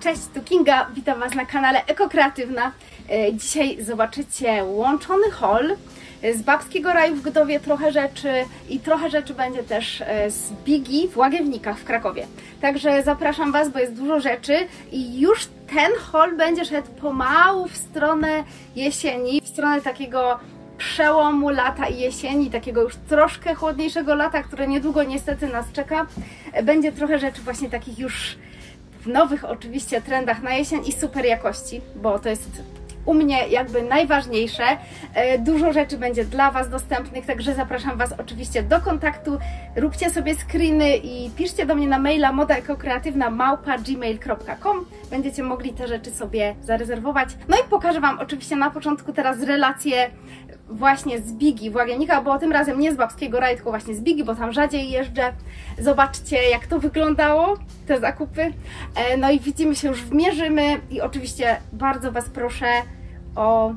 Cześć, tu Kinga, witam Was na kanale Ekokreatywna. E, Dzisiaj zobaczycie łączony haul z Babskiego Raju w Gdowie trochę rzeczy i trochę rzeczy będzie też e, z Bigi w Łagiewnikach w Krakowie. Także zapraszam Was, bo jest dużo rzeczy i już ten haul będzie szedł pomału w stronę jesieni, w stronę takiego przełomu lata i jesieni, takiego już troszkę chłodniejszego lata, które niedługo niestety nas czeka. E, Będzie trochę rzeczy właśnie takich już w nowych oczywiście trendach na jesień i super jakości, bo to jest u mnie jakby najważniejsze. E, Dużo rzeczy będzie dla Was dostępnych, także zapraszam Was oczywiście do kontaktu. Róbcie sobie screeny i piszcie do mnie na maila modaekokreatywna. Będziecie mogli te rzeczy sobie zarezerwować. No i pokażę Wam oczywiście na początku teraz relacje właśnie z Bigi w Łagiennika, bo tym razem nie z Babskiego Raju, tylko właśnie z Bigi, bo tam rzadziej jeżdżę. Zobaczcie jak to wyglądało, te zakupy. E, No i widzimy się już w Mierzymy i oczywiście bardzo Was proszę o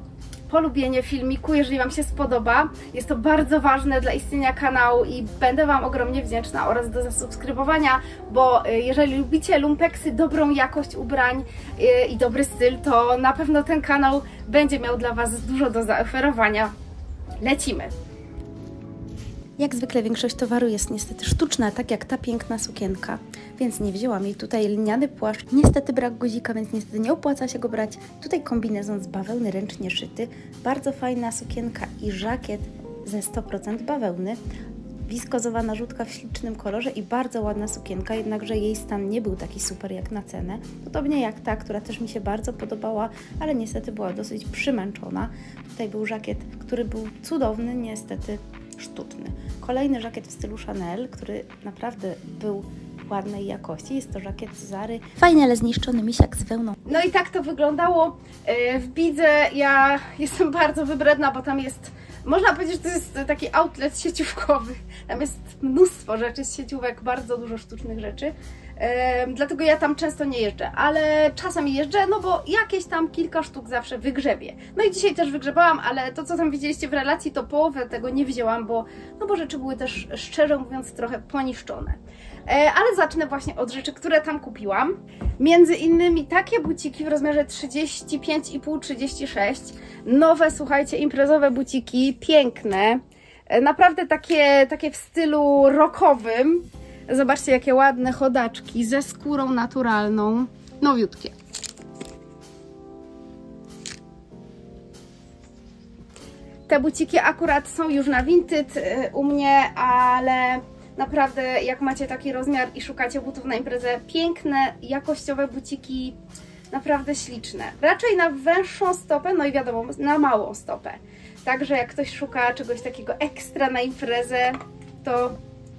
polubienie filmiku, jeżeli Wam się spodoba. Jest to bardzo ważne dla istnienia kanału i będę Wam ogromnie wdzięczna oraz do zasubskrybowania, bo y, jeżeli lubicie lumpeksy, dobrą jakość ubrań y, i dobry styl, to na pewno ten kanał będzie miał dla Was dużo do zaoferowania. Lecimy! Jak zwykle większość towaru jest niestety sztuczna, tak jak ta piękna sukienka, więc nie wzięłam jej. Tutaj lniany płaszcz, niestety brak guzika, więc niestety nie opłaca się go brać. Tutaj kombinezon z bawełny ręcznie szyty, bardzo fajna sukienka i żakiet ze 100% bawełny. Wiskozowa narzutka w ślicznym kolorze i bardzo ładna sukienka, jednakże jej stan nie był taki super jak na cenę. Podobnie jak ta, która też mi się bardzo podobała, ale niestety była dosyć przymęczona. Tutaj był żakiet, który był cudowny, niestety sztuczny. Kolejny żakiet w stylu Chanel, który naprawdę był ładnej jakości. Jest to żakiet Zary. Fajny, ale zniszczony misiak z wełną. No i tak to wyglądało e, w Bidze. Ja jestem bardzo wybredna, bo tam jest można powiedzieć, że to jest taki outlet sieciówkowy. Tam jest mnóstwo rzeczy z sieciówek, bardzo dużo sztucznych rzeczy. Dlatego ja tam często nie jeżdżę, ale czasami jeżdżę, no bo jakieś tam kilka sztuk zawsze wygrzebię. No i dzisiaj też wygrzebałam, ale to co tam widzieliście w relacji, to połowę tego nie wzięłam, bo, no bo rzeczy były też szczerze mówiąc trochę poniszczone. E, ale zacznę właśnie od rzeczy, które tam kupiłam. Między innymi takie buciki w rozmiarze 35,5-36. Nowe, słuchajcie, imprezowe buciki, piękne. E, Naprawdę takie, takie w stylu rockowym. Zobaczcie, jakie ładne chodaczki ze skórą naturalną. Nowiutkie. Te buciki akurat są już na Vinted y, u mnie, ale naprawdę jak macie taki rozmiar i szukacie butów na imprezę, piękne, jakościowe buciki, naprawdę śliczne. Raczej na węższą stopę, no i wiadomo, na małą stopę. Także jak ktoś szuka czegoś takiego ekstra na imprezę, to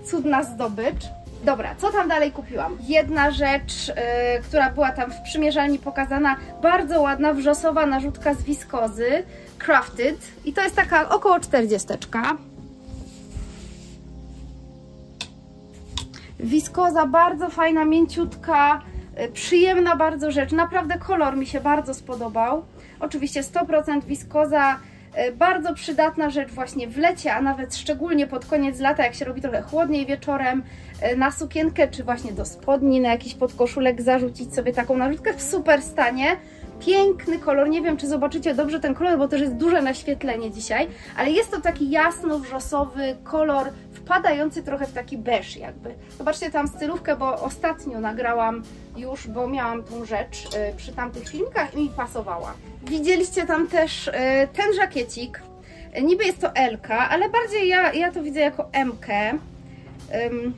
cudna zdobycz. Dobra, co tam dalej kupiłam? Jedna rzecz, yy, która była tam w przymierzalni pokazana, bardzo ładna wrzosowa narzutka z wiskozy, Crafted i to jest taka około 40. Wiskoza bardzo fajna, mięciutka, yy, przyjemna bardzo rzecz, naprawdę kolor mi się bardzo spodobał. Oczywiście 100% wiskoza, yy, bardzo przydatna rzecz właśnie w lecie, a nawet szczególnie pod koniec lata, jak się robi trochę chłodniej wieczorem, yy, na sukienkę czy właśnie do spodni, na jakiś podkoszulek zarzucić sobie taką narzutkę w super stanie. Piękny kolor, nie wiem czy zobaczycie dobrze ten kolor, bo też jest duże naświetlenie dzisiaj, ale jest to taki jasno-wrzosowy kolor, wpadający trochę w taki beż jakby. Zobaczcie tam stylówkę, bo ostatnio nagrałam już, bo miałam tą rzecz y, przy tamtych filmikach i mi pasowała. Widzieliście tam też y, ten żakiecik, niby jest to LK, ale bardziej ja, ja to widzę jako MK. Ym,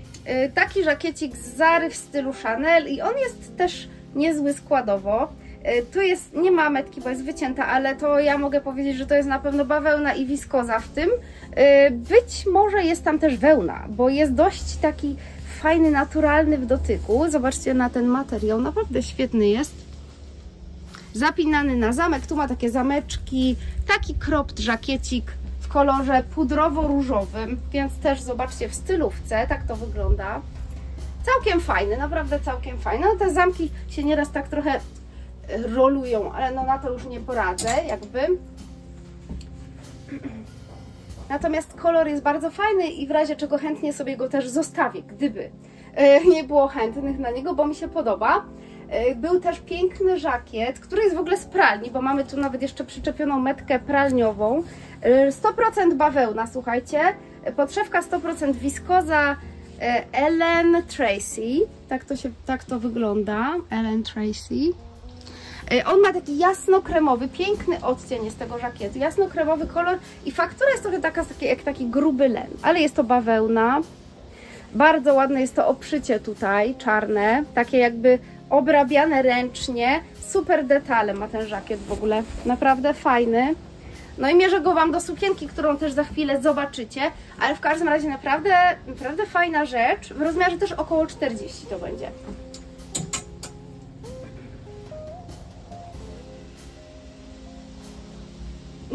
y, taki żakiecik z Zary w stylu Chanel i on jest też niezły składowo. Y, Tu jest, nie ma metki, bo jest wycięta, ale to ja mogę powiedzieć, że to jest na pewno bawełna i wiskoza w tym. Y, Być może jest tam też wełna, bo jest dość taki fajny, naturalny w dotyku. Zobaczcie na ten materiał, naprawdę świetny jest. Zapinany na zamek, tu ma takie zameczki, taki cropped żakiecik w kolorze pudrowo-różowym, więc też zobaczcie w stylówce, tak to wygląda. Całkiem fajny, naprawdę całkiem fajny. No te zamki się nieraz tak trochę rolują, ale no na to już nie poradzę, jakby. Natomiast kolor jest bardzo fajny i w razie czego chętnie sobie go też zostawię, gdyby e, nie było chętnych na niego, bo mi się podoba. E, był też piękny żakiet, który jest w ogóle z pralni, bo mamy tu nawet jeszcze przyczepioną metkę pralniową. 100% bawełna, słuchajcie. Podszewka 100% wiskoza Ellen Tracy. Tak to, się, tak to wygląda. Ellen Tracy. On ma taki jasno-kremowy, piękny odcień jest tego żakietu, jasno-kremowy kolor i faktura jest trochę taka jak taki gruby len, ale jest to bawełna. Bardzo ładne jest to oprzycie tutaj, czarne, takie jakby obrabiane ręcznie, super detale ma ten żakiet w ogóle, naprawdę fajny. No i mierzę go Wam do sukienki, którą też za chwilę zobaczycie, ale w każdym razie naprawdę, naprawdę fajna rzecz, w rozmiarze też około 40 to będzie.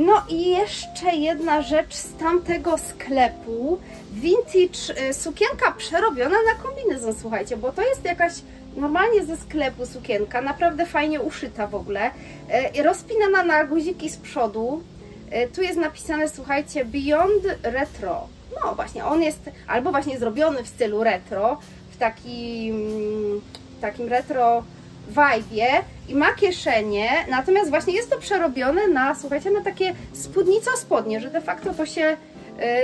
No i jeszcze jedna rzecz z tamtego sklepu. Vintage y, sukienka przerobiona na kombinezon, słuchajcie, bo to jest jakaś normalnie ze sklepu sukienka, naprawdę fajnie uszyta w ogóle. Y, rozpinana na guziki z przodu. Y, tu jest napisane, słuchajcie, Beyond Retro. No właśnie, on jest albo właśnie zrobiony w stylu retro, w takim, w takim retro wajbie i ma kieszenie, natomiast właśnie jest to przerobione na, słuchajcie, na takie spódnico spodnie, że de facto to się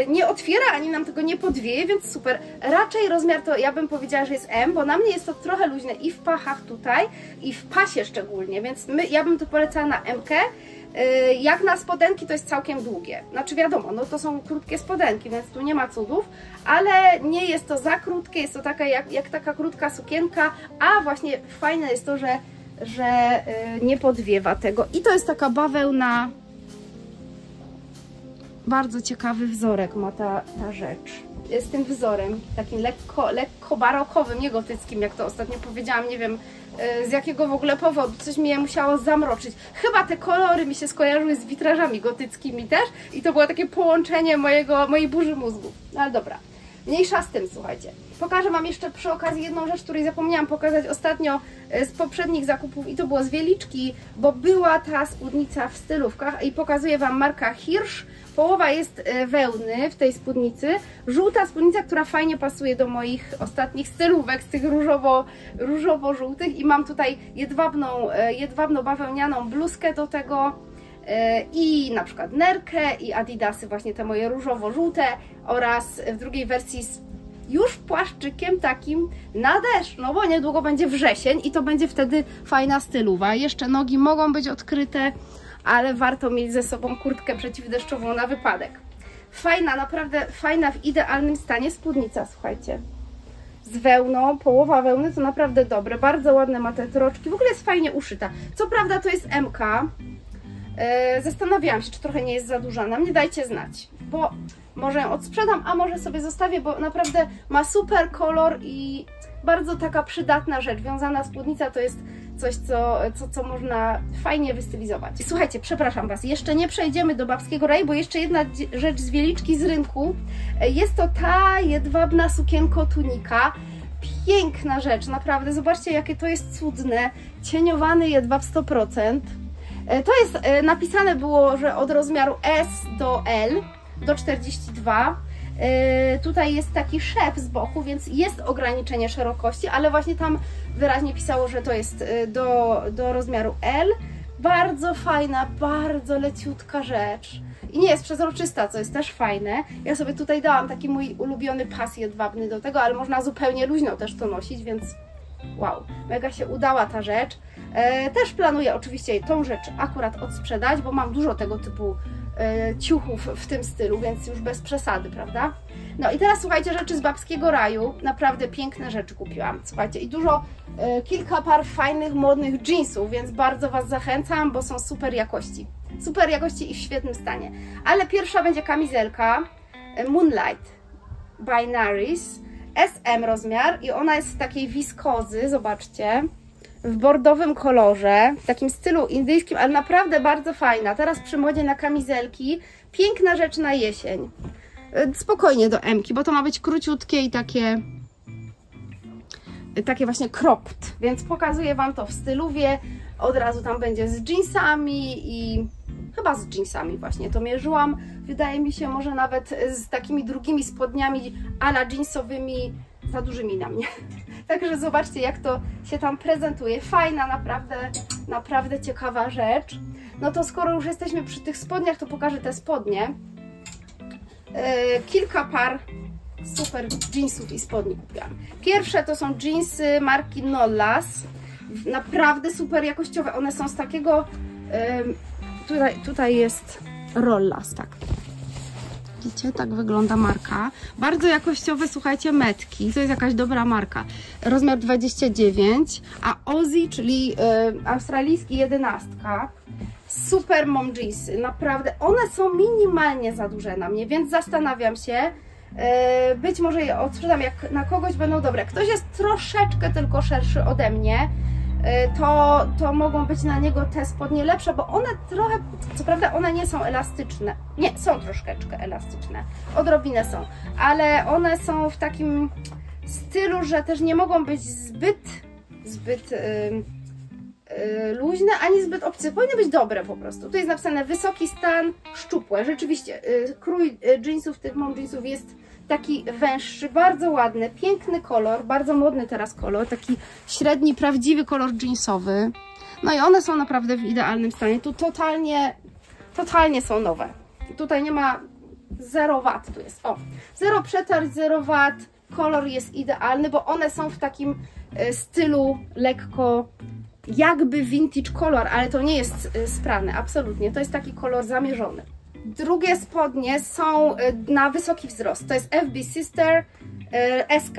y, nie otwiera, ani nam tego nie podwieje, więc super. Raczej rozmiar to ja bym powiedziała, że jest M, bo na mnie jest to trochę luźne i w pachach tutaj, i w pasie szczególnie, więc my, ja bym to polecała na M. -kę. Y, jak na spodenki to jest całkiem długie. Znaczy wiadomo, no to są krótkie spodenki, więc tu nie ma cudów, ale nie jest to za krótkie, jest to taka jak, jak taka krótka sukienka, a właśnie fajne jest to, że, że y, nie podwiewa tego. I to jest taka bawełna, bardzo ciekawy wzorek ma ta, ta rzecz. Z tym wzorem, takim lekko, lekko barokowym, nie gotyckim, jak to ostatnio powiedziałam, nie wiem E, z jakiego w ogóle powodu, coś mnie musiało zamroczyć. Chyba te kolory mi się skojarzyły z witrażami gotyckimi też i to było takie połączenie mojego, mojej burzy mózgu. No ale dobra, mniejsza z tym, słuchajcie. Pokażę Wam jeszcze przy okazji jedną rzecz, której zapomniałam pokazać ostatnio e, z poprzednich zakupów i to było z Wieliczki, bo była ta spódnica w stylówkach i pokazuję Wam marka Hirsch. Połowa jest e, wełny w tej spódnicy. Żółta spódnica, która fajnie pasuje do moich ostatnich stylówek z tych różowo, różowo-żółtych i mam tutaj jedwabną, e, jedwabno-bawełnianą bluzkę do tego i na przykład nerkę i adidasy właśnie te moje różowo-żółte oraz w drugiej wersji już płaszczykiem takim na deszcz, no bo niedługo będzie wrzesień i to będzie wtedy fajna stylowa. Jeszcze nogi mogą być odkryte, ale warto mieć ze sobą kurtkę przeciwdeszczową na wypadek. Fajna, naprawdę fajna, w idealnym stanie spódnica, słuchajcie. Z wełną, połowa wełny to naprawdę dobre, bardzo ładne ma te troczki, w ogóle jest fajnie uszyta. Co prawda to jest MK, Zastanawiałam się, czy trochę nie jest za duża. Na mnie dajcie znać, bo może ją odsprzedam, a może sobie zostawię, bo naprawdę ma super kolor i bardzo taka przydatna rzecz. Wiązana spódnica to jest coś, co, co, co można fajnie wystylizować. Słuchajcie, przepraszam Was, jeszcze nie przejdziemy do babskiego raju, bo jeszcze jedna rzecz z wieliczki z rynku. Jest to ta jedwabna sukienko tunika. Piękna rzecz, naprawdę. Zobaczcie, jakie to jest cudne. Cieniowany jedwab 100%. To jest e, napisane było, że od rozmiaru S do L do 42. Yy, tutaj jest taki szef z boku, więc jest ograniczenie szerokości, ale właśnie tam wyraźnie pisało, że to jest do, do rozmiaru L. Bardzo fajna, bardzo leciutka rzecz. I nie jest przezroczysta, co jest też fajne. Ja sobie tutaj dałam taki mój ulubiony pas jedwabny do tego, ale można zupełnie luźno też to nosić, więc wow, mega się udała ta rzecz. E, też planuję oczywiście tą rzecz akurat odsprzedać, bo mam dużo tego typu E, ciuchów w tym stylu, więc już bez przesady, prawda? No i teraz słuchajcie, rzeczy z babskiego raju, naprawdę piękne rzeczy kupiłam, słuchajcie, i dużo, e, kilka par fajnych, modnych jeansów, więc bardzo Was zachęcam, bo są super jakości, super jakości i w świetnym stanie. Ale pierwsza będzie kamizelka Moonlight by Naris, SM rozmiar i ona jest z takiej wiskozy, zobaczcie, w bordowym kolorze, w takim stylu indyjskim, ale naprawdę bardzo fajna. Teraz przy modzie na kamizelki, piękna rzecz na jesień. E, spokojnie do Emki, bo to ma być króciutkie i takie takie właśnie cropped, więc pokazuję Wam to w styluwie. Od razu tam będzie z jeansami i chyba z jeansami właśnie to mierzyłam. Wydaje mi się może nawet z takimi drugimi spodniami ala jeansowymi za dużymi na mnie. Także zobaczcie, jak to się tam prezentuje. Fajna, naprawdę, naprawdę ciekawa rzecz. No to skoro już jesteśmy przy tych spodniach, to pokażę te spodnie. Yy, kilka par super jeansów i spodni kupiłam. Pierwsze to są jeansy marki Nollas. Naprawdę super jakościowe. One są z takiego... Tutaj, tutaj jest Rollas, tak. Widzicie, tak wygląda marka. Bardzo jakościowe, słuchajcie, metki. To jest jakaś dobra marka. Rozmiar 29, a Ozzy, czyli y, australijski jedenastka. Super mom jeansy, naprawdę. One są minimalnie za duże na mnie, więc zastanawiam się. Y, być może je odsprzedam, jak na kogoś będą dobre. Ktoś jest troszeczkę tylko szerszy ode mnie, to, to mogą być na niego te spodnie lepsze, bo one trochę, co prawda one nie są elastyczne, nie, są troszeczkę elastyczne, odrobinę są, ale one są w takim stylu, że też nie mogą być zbyt, zbyt yy, yy, luźne, ani zbyt obce, powinny być dobre po prostu. Tu jest napisane wysoki stan, szczupłe, rzeczywiście, yy, krój yy, jeansów, tych mom jeansów jest taki węższy, bardzo ładny, piękny kolor, bardzo modny teraz kolor, taki średni, prawdziwy kolor jeansowy. No i one są naprawdę w idealnym stanie. Tu totalnie, totalnie są nowe. Tutaj nie ma 0 wat, tu jest, o, 0 przetarć, 0 wat, kolor jest idealny, bo one są w takim e, stylu lekko jakby vintage kolor, ale to nie jest e, sprawne, absolutnie, to jest taki kolor zamierzony. Drugie spodnie są e, na wysoki wzrost. To jest FB Sister e, SK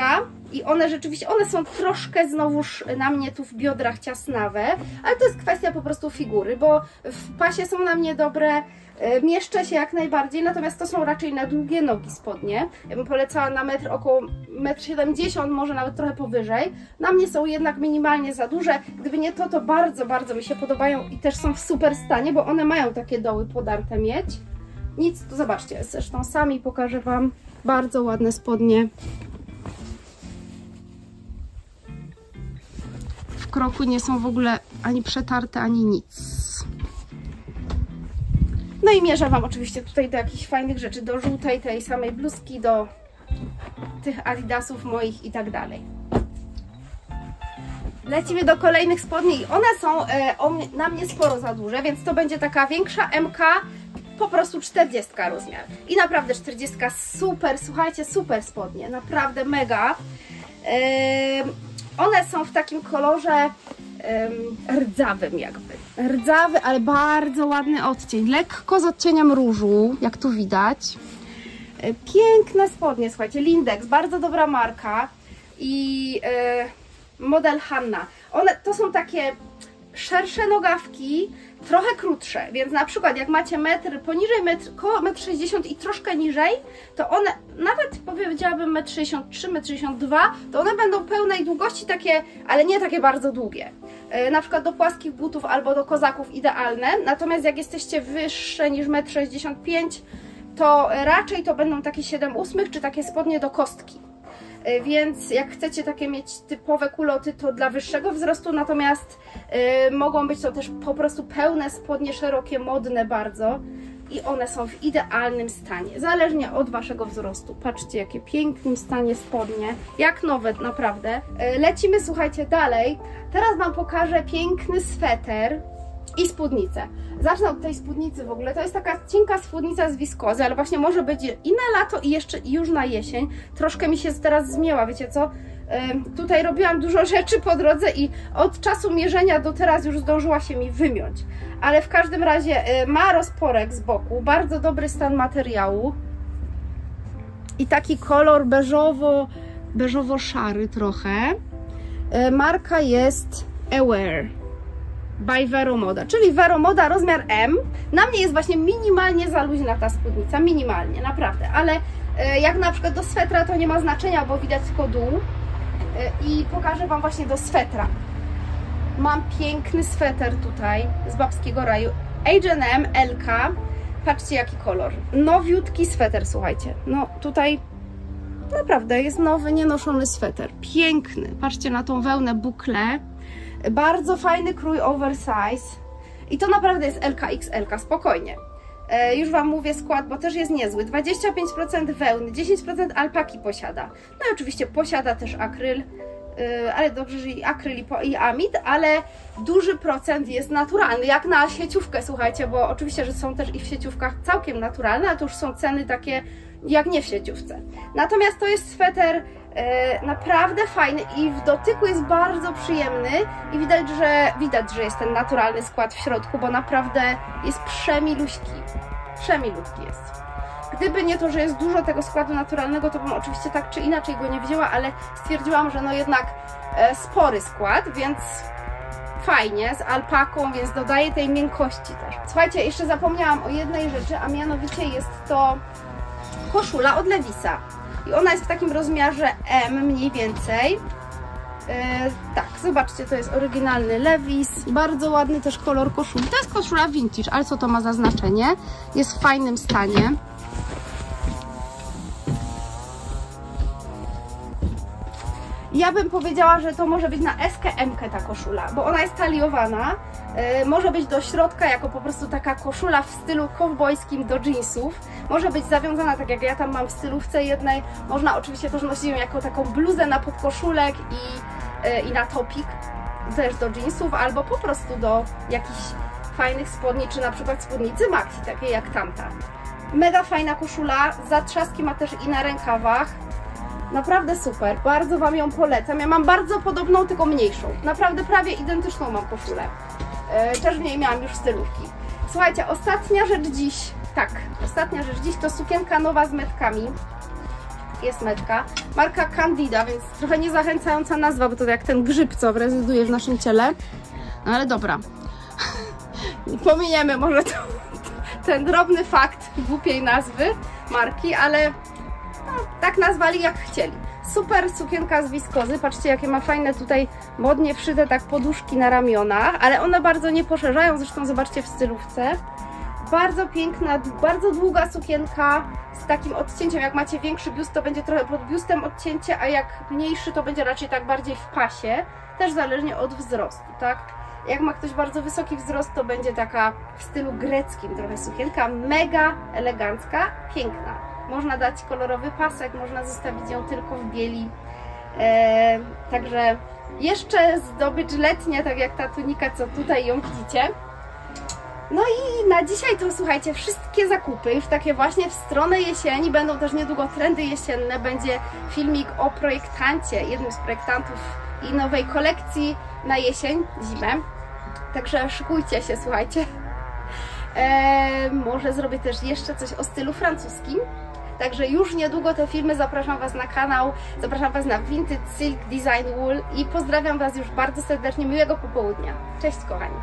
i one rzeczywiście, one są troszkę znowuż na mnie tu w biodrach ciasnawe, ale to jest kwestia po prostu figury, bo w pasie są na mnie dobre, e, mieszczę się jak najbardziej, natomiast to są raczej na długie nogi spodnie. Ja bym polecała na metr około 1,70 m, może nawet trochę powyżej. Na mnie są jednak minimalnie za duże. Gdyby nie to, to bardzo, bardzo mi się podobają i też są w super stanie, bo one mają takie doły podarte mieć. Nic, tu zobaczcie, zresztą sami pokażę Wam bardzo ładne spodnie. W kroku nie są w ogóle ani przetarte, ani nic. No i mierzę Wam oczywiście tutaj do jakichś fajnych rzeczy, do żółtej, tej samej bluzki, do tych adidasów moich i tak dalej. Lecimy do kolejnych spodni i one są e, na mnie sporo za duże, więc to będzie taka większa MK po prostu 40 rozmiar. I naprawdę 40 super, słuchajcie, super spodnie, naprawdę mega. One są w takim kolorze rdzawym jakby. Rdzawy, ale bardzo ładny odcień, lekko z odcieniem różu, jak tu widać. Yy, piękne spodnie, słuchajcie, Lindex, bardzo dobra marka i yy, model Hanna. One to są takie szersze nogawki, trochę krótsze, więc na przykład jak macie metr poniżej metr, koło 1,60 m i troszkę niżej, to one nawet powiedziałabym 1,63 m, 1,62 m, to one będą pełnej długości takie, ale nie takie bardzo długie. Yy, na przykład do płaskich butów albo do kozaków idealne, natomiast jak jesteście wyższe niż 1,65 m, to raczej to będą takie 7,8 czy takie spodnie do kostki. E, więc jak chcecie takie mieć typowe kuloty, to dla wyższego wzrostu, natomiast y, mogą być to też po prostu pełne spodnie, szerokie, modne bardzo i one są w idealnym stanie, zależnie od Waszego wzrostu. Patrzcie, jakie pięknym stanie spodnie, jak nowe naprawdę. Y, lecimy, słuchajcie, dalej. Teraz Wam pokażę piękny sweter, i spódnicę. Zacznę od tej spódnicy w ogóle. To jest taka cienka spódnica z wiskozy, ale właśnie może być i na lato i jeszcze i już na jesień. Troszkę mi się teraz zmięła, wiecie co? Yy, tutaj robiłam dużo rzeczy po drodze i od czasu mierzenia do teraz już zdążyła się mi wymiąć. Ale w każdym razie yy, ma rozporek z boku, bardzo dobry stan materiału i taki kolor beżowo, beżowo-szary trochę. Yy, marka jest Aware by Veromoda, czyli Veromoda rozmiar M. Na mnie jest właśnie minimalnie za luźna ta spódnica, minimalnie, naprawdę, ale e, jak na przykład do swetra to nie ma znaczenia, bo widać tylko dół. E, i pokażę Wam właśnie do swetra. Mam piękny sweter tutaj z babskiego raju, H&M LK, patrzcie jaki kolor, nowiutki sweter, słuchajcie, no tutaj naprawdę jest nowy, nienoszony sweter, piękny, patrzcie na tą wełnę bukle, bardzo fajny krój oversize. I to naprawdę jest LKXL, spokojnie. E, już Wam mówię skład, bo też jest niezły. 25% wełny, 10% alpaki posiada. No i oczywiście posiada też akryl. yy, ale dobrze, że i akryl i, amid, ale duży procent jest naturalny, jak na sieciówkę, słuchajcie, bo oczywiście, że są też i w sieciówkach całkiem naturalne, ale to już są ceny takie jak nie w sieciówce. Natomiast to jest sweter e, naprawdę fajny i w dotyku jest bardzo przyjemny i widać, że widać, że jest ten naturalny skład w środku, bo naprawdę jest przemiluśki. Przemiluśki jest. Gdyby nie to, że jest dużo tego składu naturalnego, to bym oczywiście tak czy inaczej go nie wzięła, ale stwierdziłam, że no jednak e, spory skład, więc fajnie, z alpaką, więc dodaje tej miękkości też. Słuchajcie, jeszcze zapomniałam o jednej rzeczy, a mianowicie jest to koszula od Levisa. I ona jest w takim rozmiarze M mniej więcej. Yy, tak, zobaczcie, to jest oryginalny Levis. Bardzo ładny też kolor koszuli. To jest koszula vintage, ale co to ma za znaczenie? Jest w fajnym stanie. Ja bym powiedziała, że to może być na SKM ta koszula, bo ona jest taliowana. Yy, może być do środka jako po prostu taka koszula w stylu kowbojskim do jeansów. Może być zawiązana tak jak ja tam mam w stylówce jednej. Można oczywiście też nosić ją jako taką bluzę na podkoszulek i, yy, i na topik też do jeansów, albo po prostu do jakichś fajnych spodni, czy na przykład spódnicy maxi, takiej jak tamta. Mega fajna koszula, zatrzaski ma też i na rękawach. Naprawdę super, bardzo Wam ją polecam. Ja mam bardzo podobną, tylko mniejszą. Naprawdę prawie identyczną mam koszulę. Yy, też w niej miałam już stylówki. Słuchajcie, ostatnia rzecz dziś, tak, ostatnia rzecz dziś to sukienka nowa z metkami. Jest metka. Marka Candida, więc trochę niezachęcająca nazwa, bo to jak ten grzyb, co rezyduje w naszym ciele. No ale dobra. Pominiemy może to, ten drobny fakt głupiej nazwy marki, ale no, tak nazwali jak chcieli. Super sukienka z wiskozy, patrzcie jakie ma fajne tutaj modnie wszyte tak poduszki na ramionach, ale one bardzo nie poszerzają, zresztą zobaczcie w stylówce. Bardzo piękna, bardzo długa sukienka z takim odcięciem, jak macie większy biust to będzie trochę pod biustem odcięcie, a jak mniejszy to będzie raczej tak bardziej w pasie, też zależnie od wzrostu, tak? Jak ma ktoś bardzo wysoki wzrost, to będzie taka w stylu greckim trochę sukienka, mega elegancka, piękna. Można dać kolorowy pasek, można zostawić ją tylko w bieli. Eee, także jeszcze zdobycz letnia, tak jak ta tunika, co tutaj ją widzicie. No i na dzisiaj to słuchajcie, wszystkie zakupy już takie właśnie w stronę jesieni, będą też niedługo trendy jesienne, będzie filmik o projektancie, jednym z projektantów i nowej kolekcji na jesień, zimę. Także szykujcie się, słuchajcie. Eee, może zrobię też jeszcze coś o stylu francuskim. Także już niedługo te filmy zapraszam Was na kanał, zapraszam Was na Vintage Silk Design Wool i pozdrawiam Was już bardzo serdecznie, miłego popołudnia. Cześć kochani!